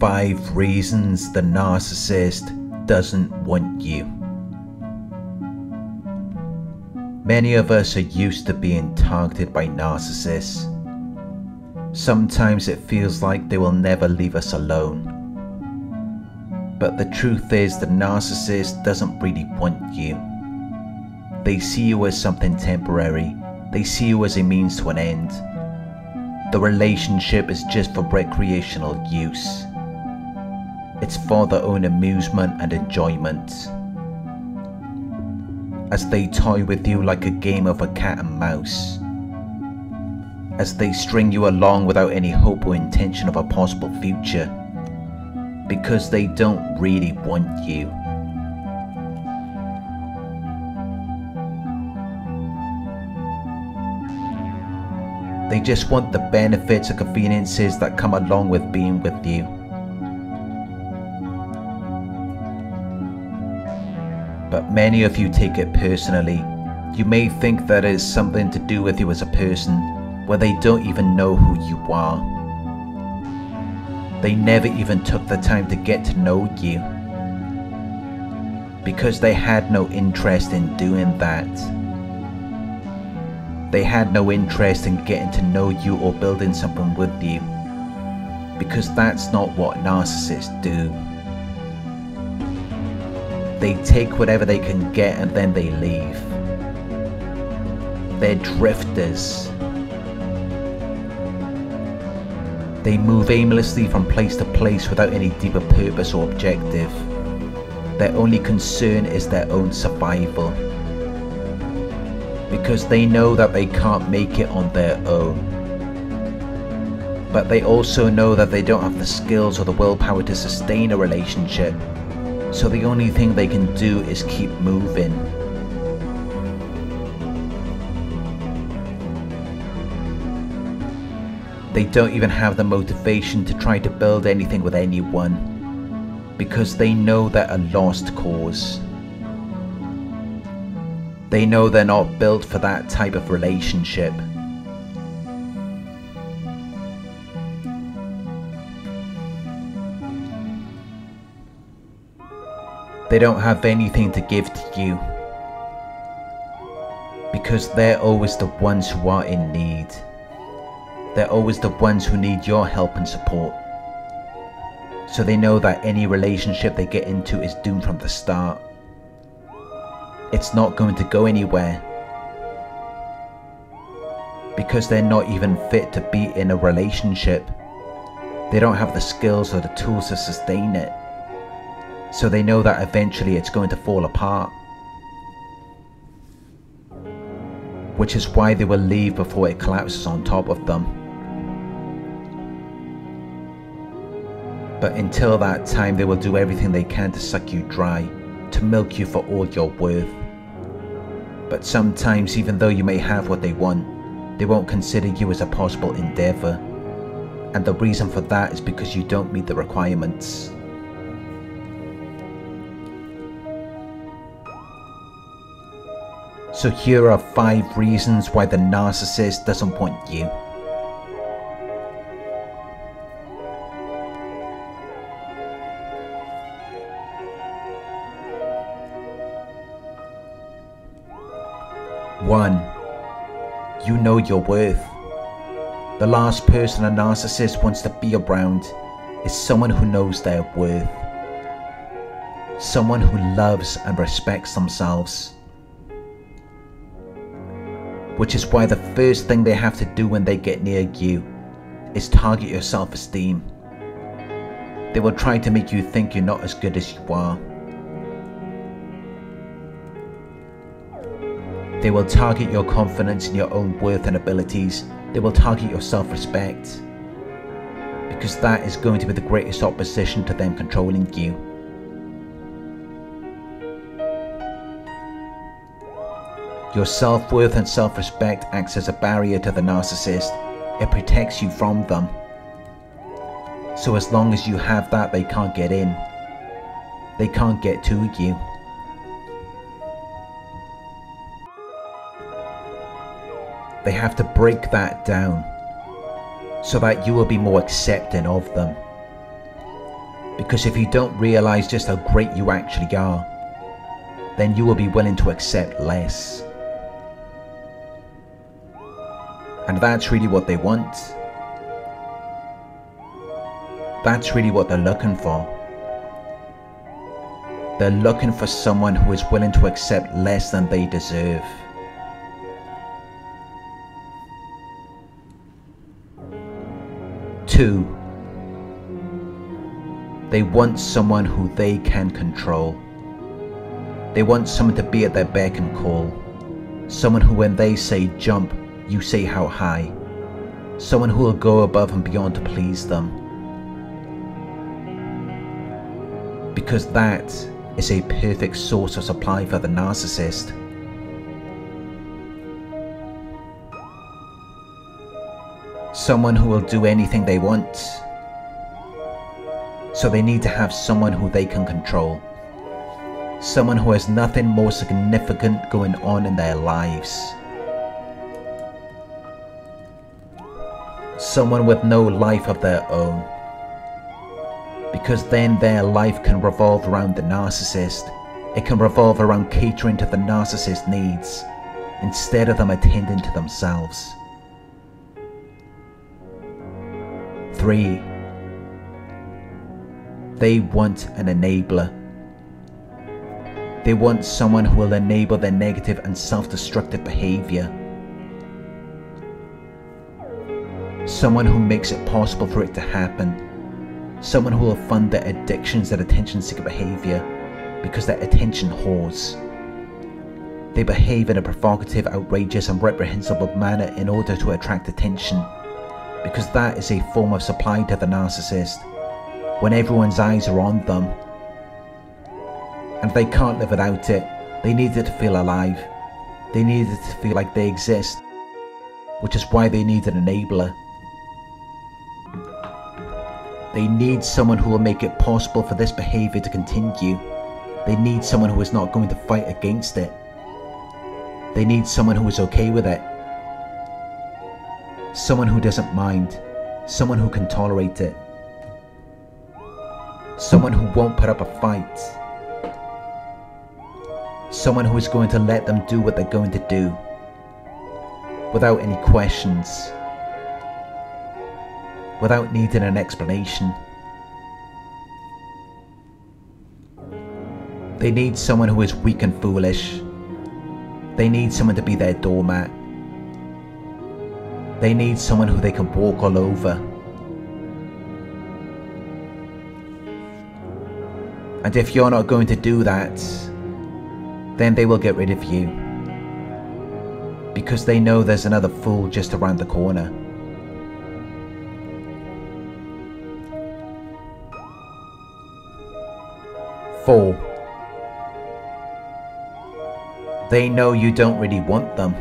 Five reasons the narcissist doesn't want you. Many of us are used to being targeted by narcissists. Sometimes it feels like they will never leave us alone. But the truth is, the narcissist doesn't really want you. They see you as something temporary, they see you as a means to an end. The relationship is just for recreational use. It's for their own amusement and enjoyment. As they toy with you like a game of a cat and mouse. As they string you along without any hope or intention of a possible future. Because they don't really want you. They just want the benefits and conveniences that come along with being with you. Many of you take it personally. You may think that it is something to do with you as a person, where they don't even know who you are. They never even took the time to get to know you. Because they had no interest in doing that. They had no interest in getting to know you or building something with you. Because that's not what narcissists do. They take whatever they can get and then they leave. They're drifters. They move aimlessly from place to place without any deeper purpose or objective. Their only concern is their own survival. Because they know that they can't make it on their own. But they also know that they don't have the skills or the willpower to sustain a relationship so the only thing they can do is keep moving. They don't even have the motivation to try to build anything with anyone because they know they're a lost cause. They know they're not built for that type of relationship. They don't have anything to give to you. Because they're always the ones who are in need. They're always the ones who need your help and support. So they know that any relationship they get into is doomed from the start. It's not going to go anywhere. Because they're not even fit to be in a relationship. They don't have the skills or the tools to sustain it so they know that eventually it's going to fall apart. Which is why they will leave before it collapses on top of them. But until that time, they will do everything they can to suck you dry, to milk you for all you're worth. But sometimes, even though you may have what they want, they won't consider you as a possible endeavour. And the reason for that is because you don't meet the requirements. So here are 5 reasons why the narcissist doesn't want you. One, you know your worth. The last person a narcissist wants to be around is someone who knows their worth. Someone who loves and respects themselves which is why the first thing they have to do when they get near you is target your self-esteem. They will try to make you think you're not as good as you are. They will target your confidence in your own worth and abilities. They will target your self-respect. Because that is going to be the greatest opposition to them controlling you. Your self-worth and self-respect acts as a barrier to the narcissist. It protects you from them. So as long as you have that, they can't get in. They can't get to you. They have to break that down so that you will be more accepting of them. Because if you don't realize just how great you actually are, then you will be willing to accept less. And that's really what they want. That's really what they're looking for. They're looking for someone who is willing to accept less than they deserve. Two, they want someone who they can control. They want someone to be at their beck and call. Someone who, when they say jump, you say how high. Someone who will go above and beyond to please them. Because that is a perfect source of supply for the narcissist. Someone who will do anything they want. So they need to have someone who they can control. Someone who has nothing more significant going on in their lives. Someone with no life of their own. Because then their life can revolve around the narcissist. It can revolve around catering to the narcissist's needs instead of them attending to themselves. 3. They want an enabler. They want someone who will enable their negative and self-destructive behavior. Someone who makes it possible for it to happen. Someone who will fund their addictions and attention-seeker behavior because they're attention whores. They behave in a provocative, outrageous and reprehensible manner in order to attract attention because that is a form of supply to the narcissist when everyone's eyes are on them. And they can't live without it. They need it to feel alive. They need it to feel like they exist. Which is why they need an enabler. They need someone who will make it possible for this behaviour to continue. They need someone who is not going to fight against it. They need someone who is okay with it. Someone who doesn't mind. Someone who can tolerate it. Someone who won't put up a fight. Someone who is going to let them do what they're going to do. Without any questions. Without needing an explanation. They need someone who is weak and foolish. They need someone to be their doormat. They need someone who they can walk all over. And if you're not going to do that, then they will get rid of you. Because they know there's another fool just around the corner. They know you don't really want them.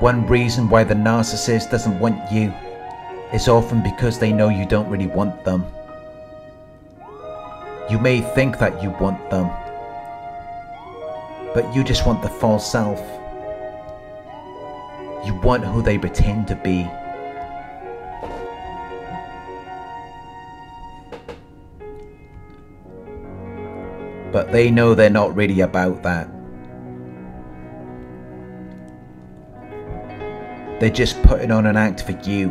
One reason why the narcissist doesn't want you is often because they know you don't really want them. You may think that you want them, but you just want the false self. You want who they pretend to be. But they know they're not really about that. They're just putting on an act for you.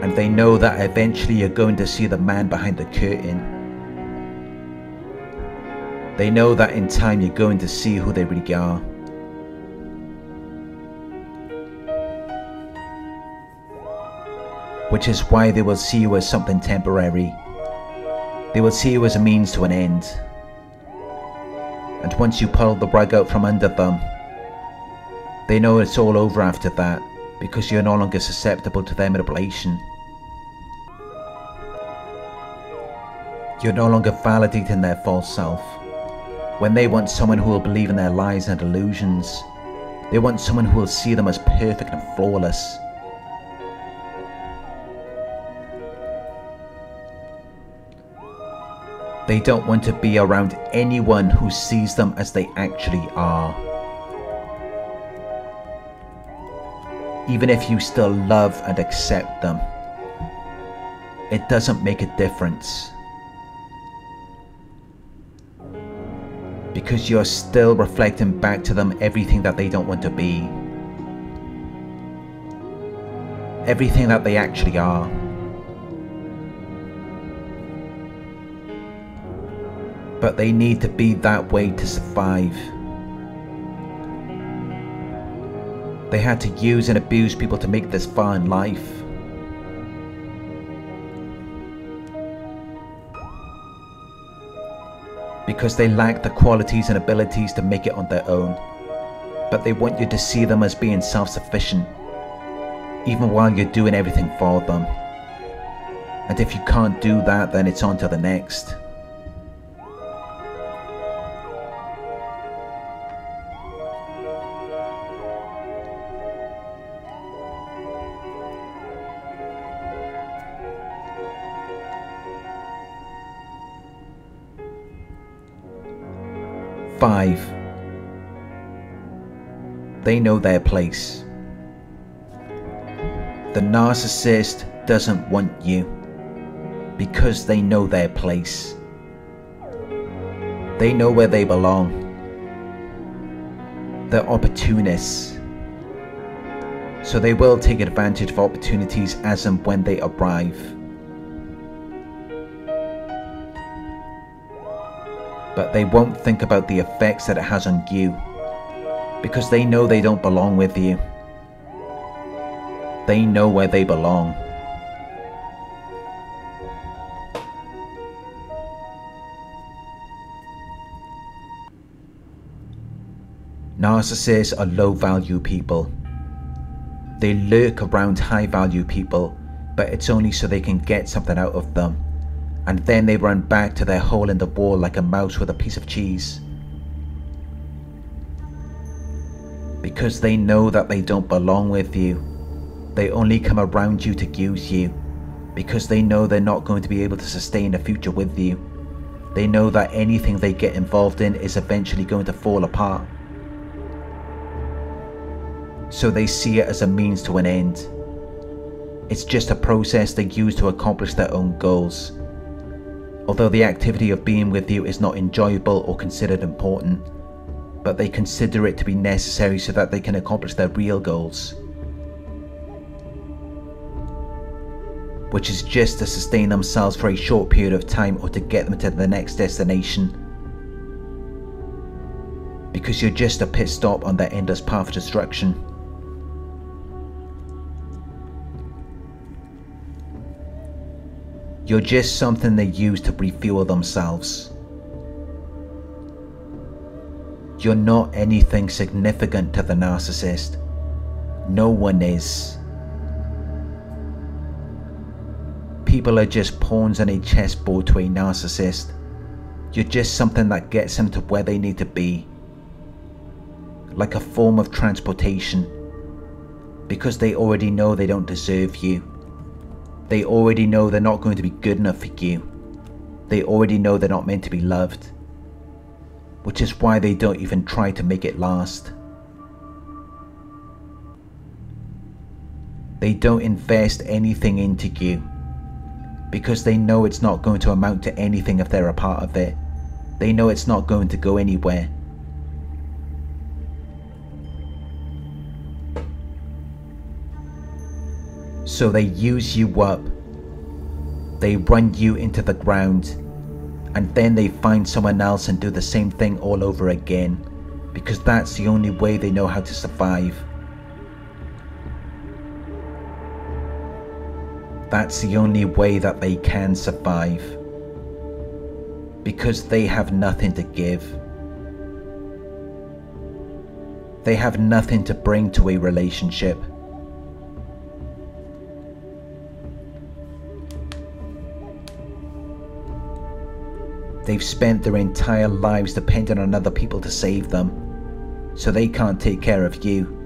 And they know that eventually you're going to see the man behind the curtain. They know that in time you're going to see who they really are. Which is why they will see you as something temporary. They will see you as a means to an end and once you pull the rug out from under them, they know it's all over after that because you're no longer susceptible to their manipulation. You're no longer validating their false self. When they want someone who will believe in their lies and illusions, they want someone who will see them as perfect and flawless. They don't want to be around anyone who sees them as they actually are. even if you still love and accept them, it doesn't make a difference. Because you're still reflecting back to them everything that they don't want to be. Everything that they actually are. But they need to be that way to survive. They had to use and abuse people to make this far in life. Because they lack the qualities and abilities to make it on their own. But they want you to see them as being self-sufficient, even while you're doing everything for them. And if you can't do that, then it's on to the next. Five. They know their place. The narcissist doesn't want you because they know their place. They know where they belong. They're opportunists. So they will take advantage of opportunities as and when they arrive. But they won't think about the effects that it has on you because they know they don't belong with you. They know where they belong. Narcissists are low value people. They lurk around high value people, but it's only so they can get something out of them and then they run back to their hole in the wall like a mouse with a piece of cheese. Because they know that they don't belong with you. They only come around you to use you. Because they know they're not going to be able to sustain a future with you. They know that anything they get involved in is eventually going to fall apart. So they see it as a means to an end. It's just a process they use to accomplish their own goals although the activity of being with you is not enjoyable or considered important, but they consider it to be necessary so that they can accomplish their real goals. Which is just to sustain themselves for a short period of time or to get them to the next destination. Because you're just a pit stop on their endless path of destruction. You're just something they use to refuel themselves. You're not anything significant to the narcissist. No one is. People are just pawns on a chessboard to a narcissist. You're just something that gets them to where they need to be. Like a form of transportation. Because they already know they don't deserve you. They already know they're not going to be good enough for you. They already know they're not meant to be loved. Which is why they don't even try to make it last. They don't invest anything into you. Because they know it's not going to amount to anything if they're a part of it. They know it's not going to go anywhere. So they use you up. They run you into the ground. And then they find someone else and do the same thing all over again. Because that's the only way they know how to survive. That's the only way that they can survive. Because they have nothing to give. They have nothing to bring to a relationship. They've spent their entire lives depending on other people to save them, so they can't take care of you.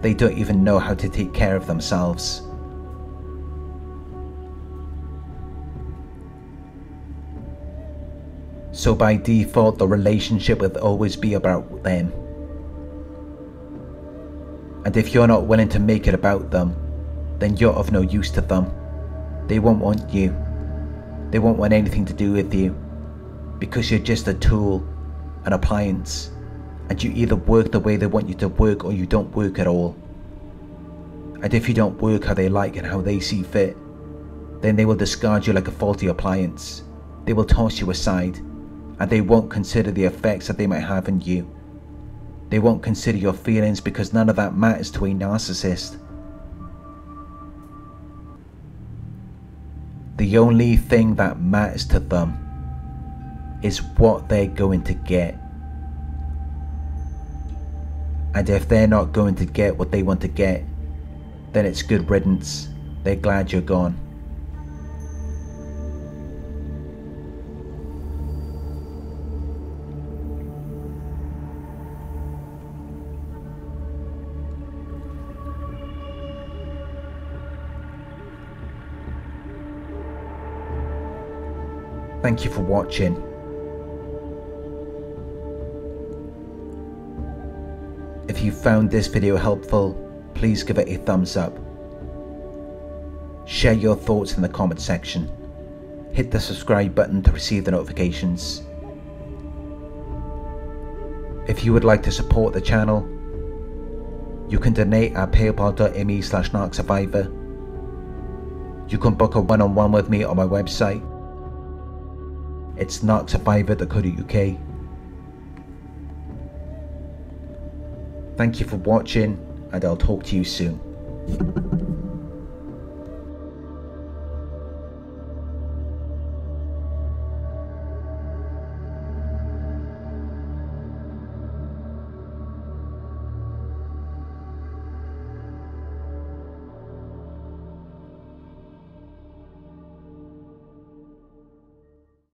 They don't even know how to take care of themselves. So by default, the relationship will always be about them. And if you're not willing to make it about them, then you're of no use to them. They won't want you. They won't want anything to do with you. Because you're just a tool, an appliance, and you either work the way they want you to work or you don't work at all. And if you don't work how they like and how they see fit, then they will discard you like a faulty appliance. They will toss you aside, and they won't consider the effects that they might have on you. They won't consider your feelings because none of that matters to a narcissist. The only thing that matters to them is what they're going to get. And if they're not going to get what they want to get, then it's good riddance. They're glad you're gone. Thank you for watching. If you found this video helpful, please give it a thumbs up. Share your thoughts in the comment section. Hit the subscribe button to receive the notifications. If you would like to support the channel, you can donate at paypal.me slash narcsurvivor. You can book a one-on-one -on -one with me on my website it's narcsurvivor.co.uk. Thank you for watching and I'll talk to you soon.